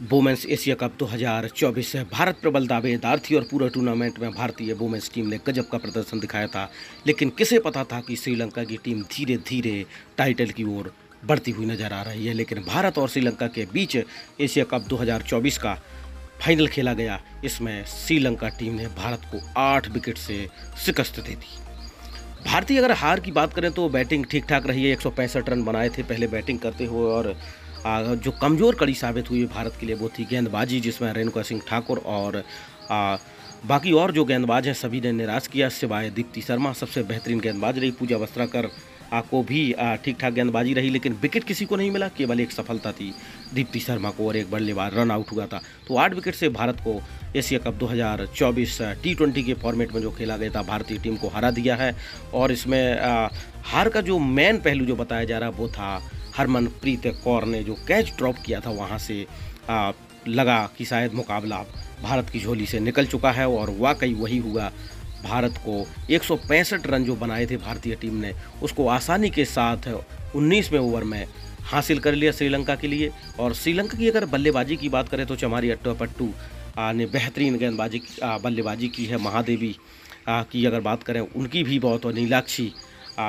Women's Asia cup 2024 से भारत प्रबल दावेदार थी और पूरे टूर्नामेंट में भारतीय वुमेंस टीम ने गजब का प्रदर्शन दिखाया था। लेकिन किसे पता था कि श्रीलंका की टीम धीरे धीरे टाइटल की ओर बढ़ती हुई नज़र आ रही है, लेकिन भारत और श्रीलंका के बीच एशिया कप 2024 का फाइनल खेला गया। इसमें श्रीलंका टीम ने भारत को आठ विकेट से शिकस्त दे दी। भारतीय अगर हार की बात करें तो बैटिंग ठीक ठाक रही है, एक सौ पैंसठ रन बनाए थे, पहले बैटिंग करते हुए और जो कमज़ोर कड़ी साबित हुई भारत के लिए, वो थी गेंदबाजी, जिसमें रेणुका सिंह ठाकुर और बाकी और जो गेंदबाज हैं, सभी ने निराश किया। सिवाय दीप्ति शर्मा, सबसे बेहतरीन गेंदबाज रही। पूजा वस्त्राकर को भी ठीक ठाक गेंदबाजी रही, लेकिन विकेट किसी को नहीं मिला, केवल एक सफलता थी दीप्ति शर्मा को, और एक बल्लेबाज रन आउट हुआ था। तो आठ विकेट से भारत को एशिया कप 2024 टी ट्वेंटी के फॉर्मेट में जो खेला गया था, भारतीय टीम को हरा दिया है। और इसमें हार का जो मेन पहलू जो बताया जा रहा वो था हरमनप्रीत कौर ने जो कैच ड्रॉप किया था वहाँ से आ, लगा कि शायद मुकाबला भारत की झोली से निकल चुका है और वाकई वही हुआ। भारत को एक सौ पैंसठ रन जो बनाए थे भारतीय टीम ने उसको आसानी के साथ 19वें ओवर में हासिल कर लिया श्रीलंका के लिए। और श्रीलंका की अगर बल्लेबाजी की बात करें तो चमारी अट्टोपट्टू ने बेहतरीन गेंदबाजी बल्लेबाजी की है। महादेवी की अगर बात करें उनकी भी बहुत और नीलाक्षी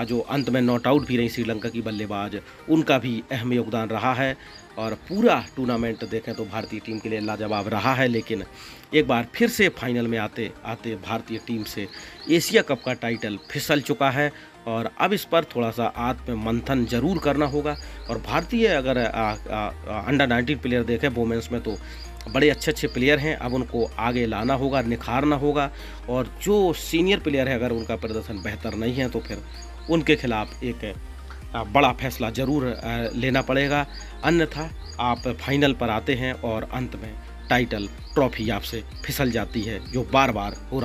जो अंत में नॉट आउट भी रही श्रीलंका की बल्लेबाज। उनका भी अहम योगदान रहा है और पूरा टूर्नामेंट देखें तो भारतीय टीम के लिए लाजवाब रहा है, लेकिन एक बार फिर से फाइनल में आते आते भारतीय टीम से एशिया कप का टाइटल फिसल चुका है और अब इस पर थोड़ा सा आत्म मंथन ज़रूर करना होगा। और भारतीय अगर अंडर नाइनटीन प्लेयर देखें वोमेंस में तो बड़े अच्छे अच्छे प्लेयर हैं, अब उनको आगे लाना होगा, निखारना होगा और जो सीनियर प्लेयर है, अगर उनका प्रदर्शन बेहतर नहीं है तो फिर उनके खिलाफ एक बड़ा फैसला ज़रूर लेना पड़ेगा। अन्यथा आप फाइनल पर आते हैं और अंत में टाइटल ट्रॉफी आपसे फिसल जाती है, जो बार बार हो